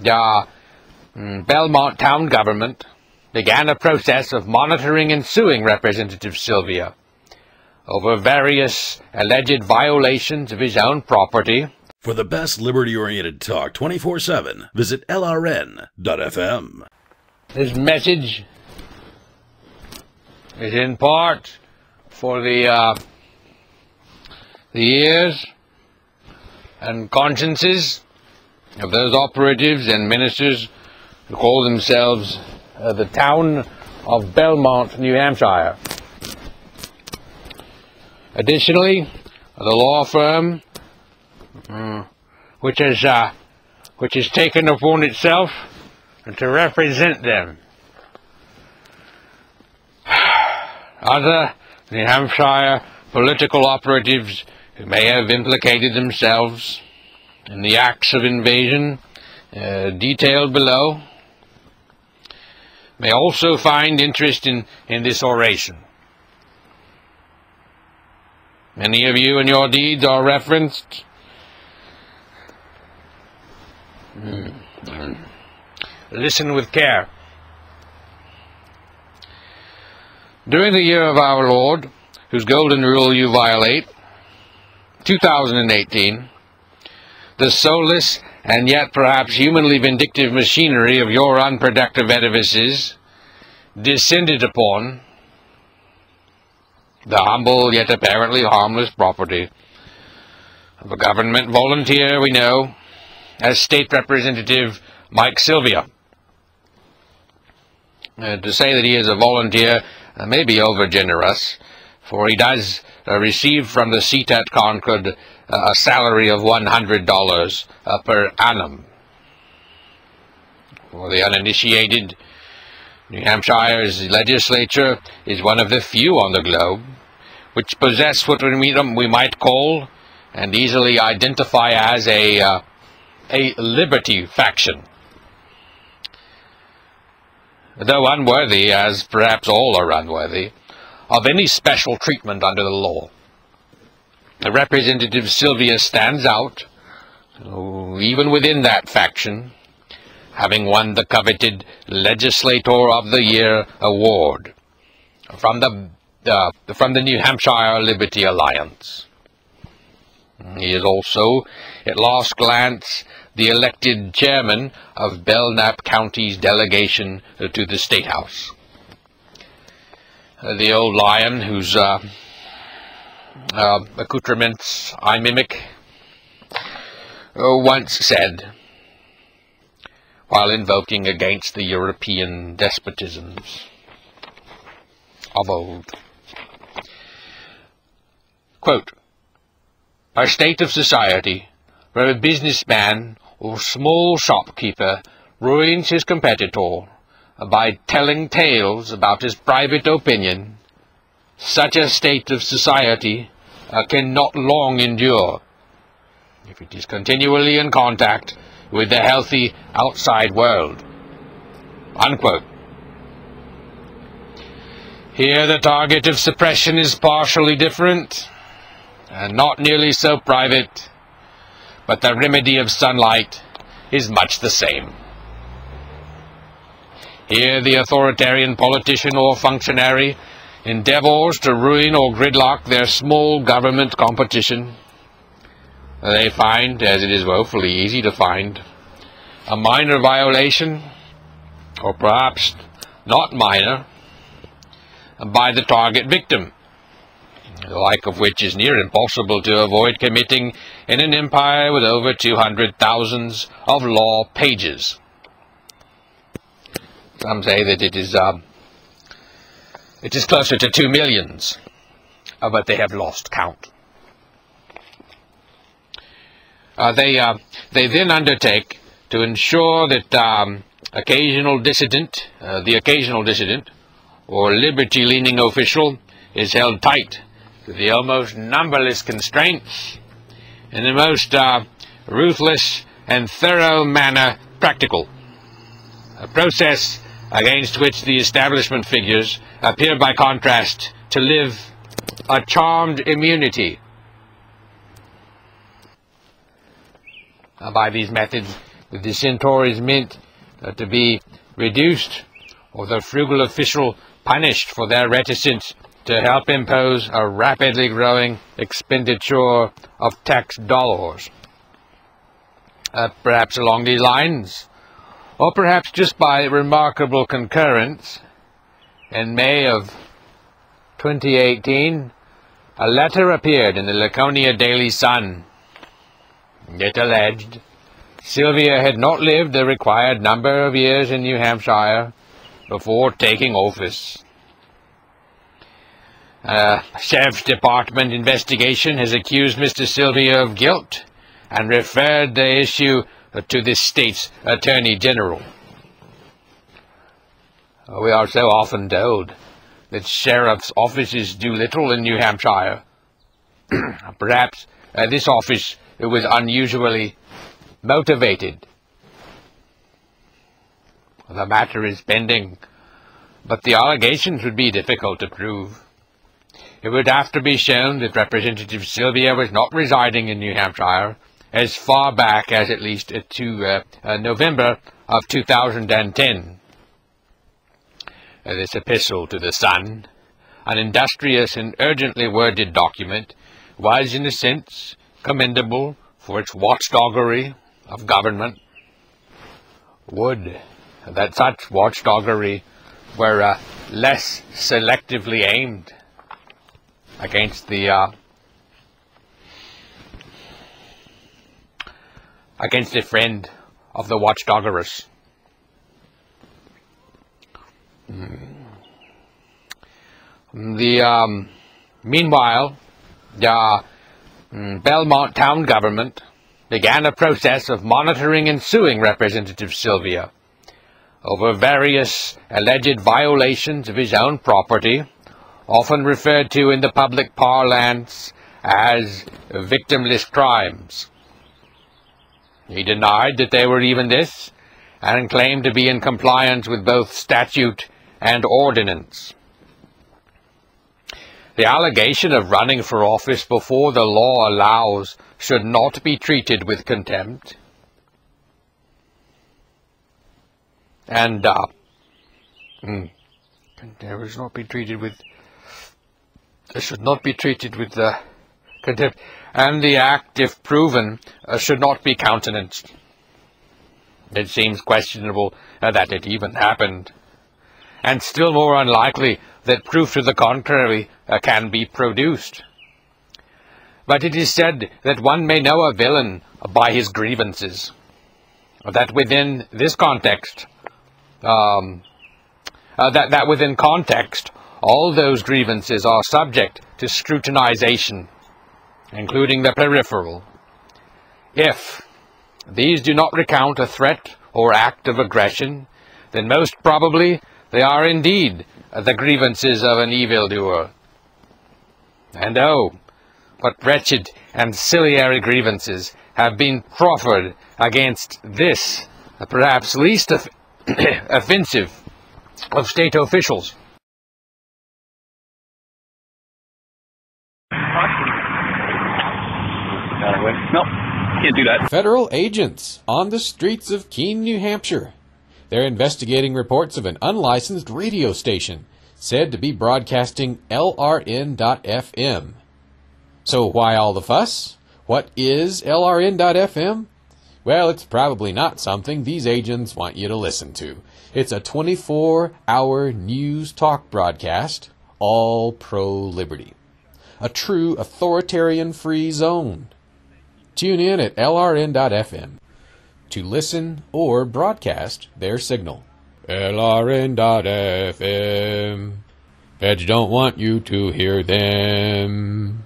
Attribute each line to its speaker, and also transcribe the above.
Speaker 1: the mm, Belmont town government began a process of monitoring and suing Representative Sylvia over various alleged violations of his own property.
Speaker 2: For the best liberty oriented talk 24 7, visit LRN.FM.
Speaker 1: This message is in part for the, uh, the ears and consciences of those operatives and ministers who call themselves uh, the town of Belmont, New Hampshire. Additionally, the law firm, uh, which has uh, which has taken upon itself to represent them, other New Hampshire political operatives who may have implicated themselves in the acts of invasion uh, detailed below may also find interest in, in this oration. Many of you and your deeds are referenced. Mm. Listen with care. During the year of our Lord, whose golden rule you violate, 2018, the soulless and yet perhaps humanly vindictive machinery of your unproductive edifices descended upon the humble yet apparently harmless property of a government volunteer we know as State Representative Mike Sylvia. Uh, to say that he is a volunteer uh, may be overgenerous, for he does uh, receive from the seat at Concord uh, a salary of $100 uh, per annum. For the uninitiated, New Hampshire's legislature is one of the few on the globe which possess what we might call and easily identify as a, uh, a liberty faction. Though unworthy, as perhaps all are unworthy, of any special treatment under the law. The Representative Sylvia stands out, even within that faction, having won the coveted Legislator of the Year award from the, uh, from the New Hampshire Liberty Alliance. He is also, at last glance, the elected chairman of Belknap County's delegation to the State House. The old lion whose uh, uh, accoutrements I mimic uh, once said, while invoking against the European despotisms of old, quote, a state of society where a businessman or small shopkeeper ruins his competitor by telling tales about his private opinion, such a state of society uh, cannot long endure if it is continually in contact with the healthy outside world. Unquote. Here the target of suppression is partially different, and not nearly so private, but the remedy of sunlight is much the same. Here the authoritarian politician or functionary endeavors to ruin or gridlock their small government competition. They find, as it is woefully easy to find, a minor violation, or perhaps not minor, by the target victim, the like of which is near impossible to avoid committing in an empire with over 200 thousands of law pages. Some say that it is um, it is closer to two millions, uh, but they have lost count. Uh, they uh, they then undertake to ensure that um, occasional dissident, uh, the occasional dissident, or liberty-leaning official is held tight to the almost numberless constraints in the most uh, ruthless and thorough manner practical. A process against which the establishment figures appear by contrast to live a charmed immunity. by these methods, the centaurs meant uh, to be reduced, or the frugal official punished for their reticence to help impose a rapidly growing expenditure of tax dollars. Uh, perhaps along these lines, or perhaps just by remarkable concurrence, in May of 2018, a letter appeared in the Laconia Daily Sun. It alleged Sylvia had not lived the required number of years in New Hampshire before taking office. A Sheriff's Department investigation has accused Mr. Sylvia of guilt and referred the issue to this state's Attorney General. We are so often told that sheriff's offices do little in New Hampshire. Perhaps uh, this office was unusually motivated. The matter is pending, but the allegations would be difficult to prove. It would have to be shown that Representative Sylvia was not residing in New Hampshire as far back as at least to uh, uh, November of 2010. Uh, this epistle to the Sun, an industrious and urgently worded document, was in a sense commendable for its watchdoggery of government. Would that such watchdoggery were uh, less selectively aimed against the uh, against a friend of the watchdoggerous. The um, meanwhile, the mm, Belmont town government began a process of monitoring and suing Representative Sylvia over various alleged violations of his own property, often referred to in the public parlance as victimless crimes. He denied that they were even this, and claimed to be in compliance with both statute and ordinance. The allegation of running for office before the law allows should not be treated with contempt. And, uh, mm, there should not be treated with, should not be treated with, uh, contempt. And the act, if proven, uh, should not be countenanced. It seems questionable uh, that it even happened, and still more unlikely that proof to the contrary uh, can be produced. But it is said that one may know a villain by his grievances. That within this context, um, uh, that, that within context, all those grievances are subject to scrutinization, including the peripheral. If these do not recount a threat or act of aggression, then most probably they are indeed the grievances of an evildoer. And oh, what wretched and ancillary grievances have been proffered against this, perhaps least of offensive of state officials.
Speaker 3: Nope, can't do that.
Speaker 4: Federal agents on the streets of Keene, New Hampshire. They're investigating reports of an unlicensed radio station said to be broadcasting LRN.FM. So why all the fuss? What is LRN.FM? Well, it's probably not something these agents want you to listen to. It's a 24 hour news talk broadcast, all pro liberty. A true authoritarian free zone. Tune in at LRN.FM to listen or broadcast their signal. LRN.FM. Feds don't want you to hear them.